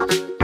Bye.